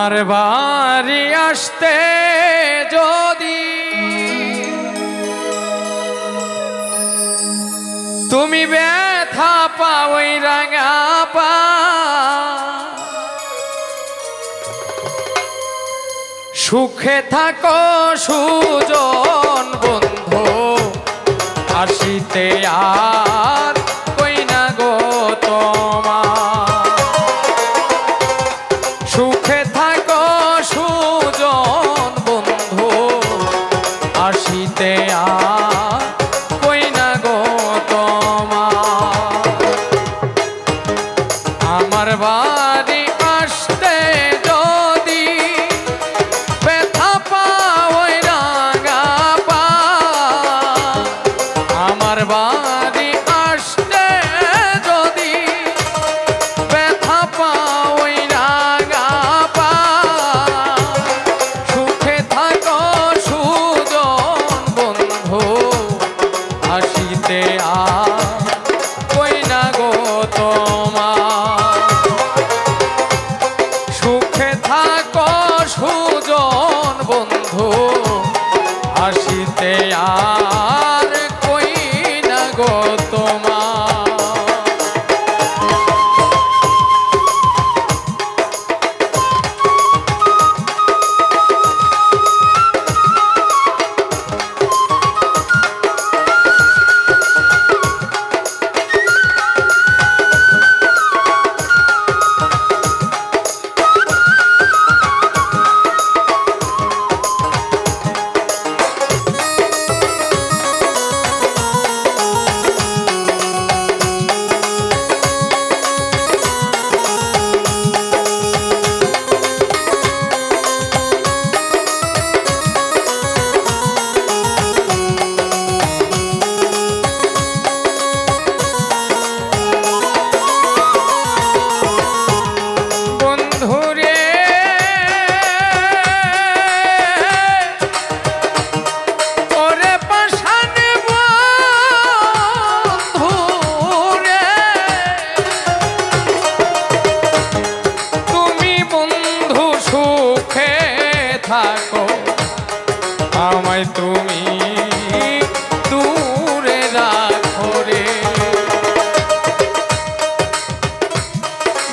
আমার বাড়ি আসতে যদি তুমি ব্যথা পাওই রাঙা পা, সুখে থাকো সুজন বন্ধু আসিতে আর আমার বাড়ি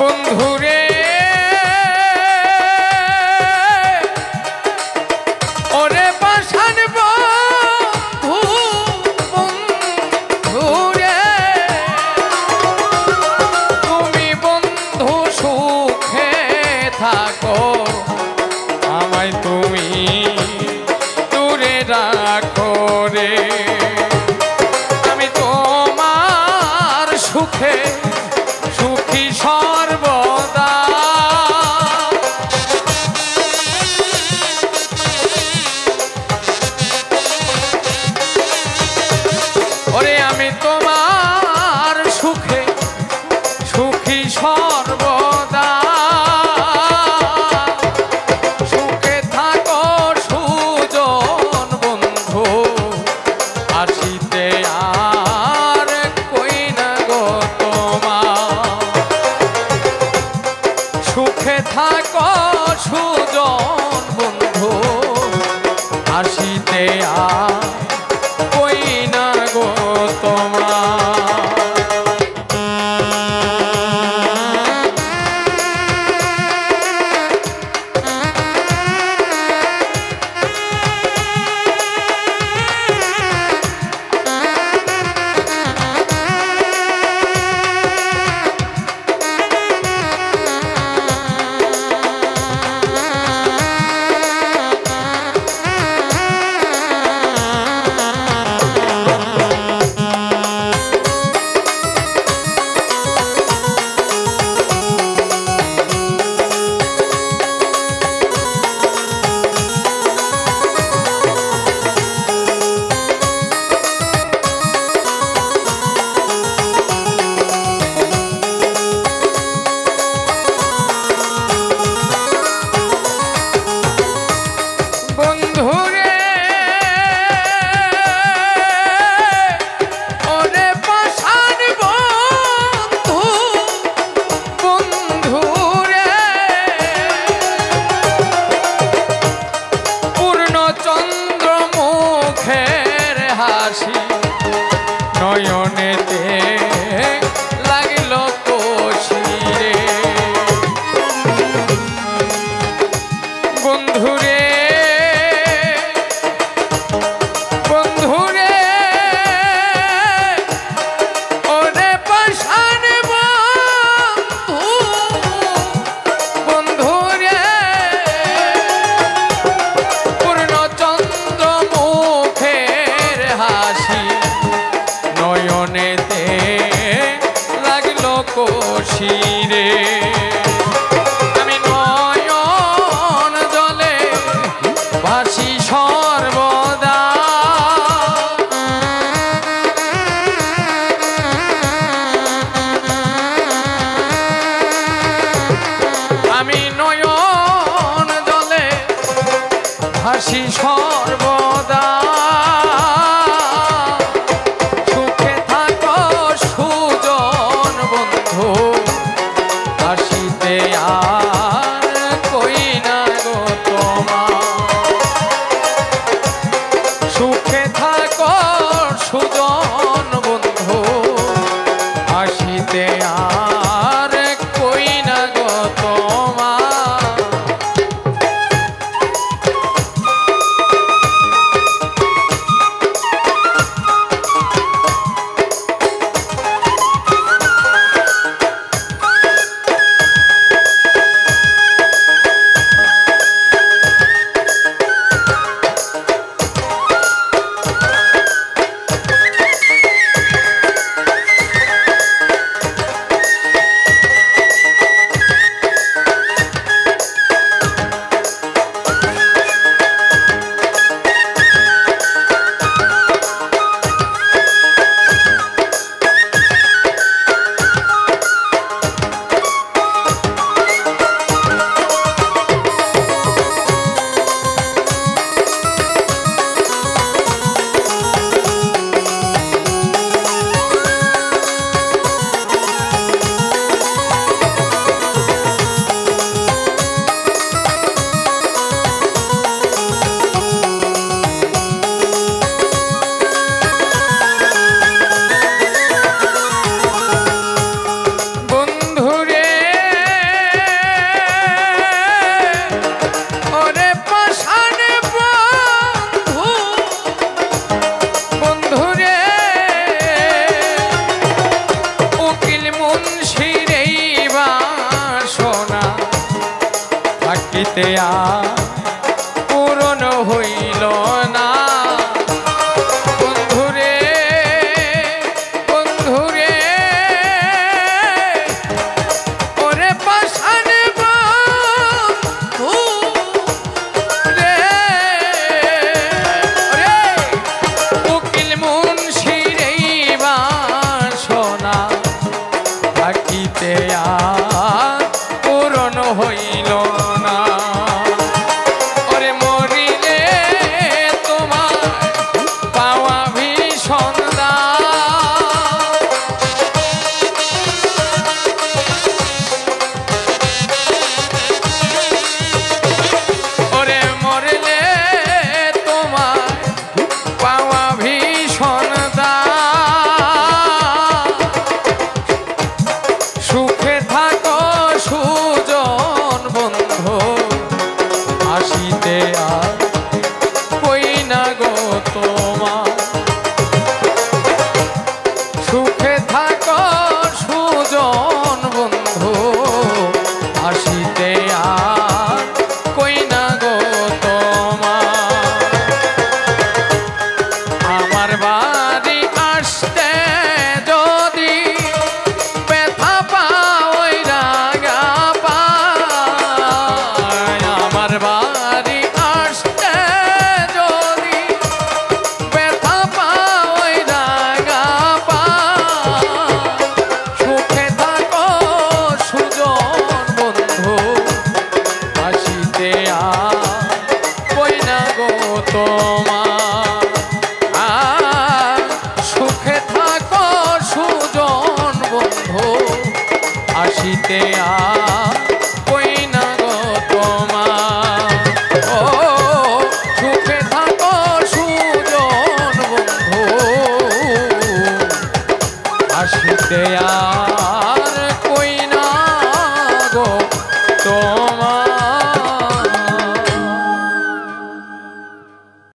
বন্ধুরে। ওরে পাশান বন্ধু, বন্ধুরে। তুমি বন্ধু সুখে থাকো, আমায় তুমি দূরে রাখো রে। আমি তোমার সুখে ওরে আমি তোমার সুখে, সুখী সর্বদা। সুখে থাকো সুজন বন্ধু আসিতে আর গো সুখে সুজন কোশিরে। আমি নয়ন জলে ভাসি সর্বদা। আমি নয়ন জলে ভাসি সর্বদা। থাকিতে আর পূরণ হইল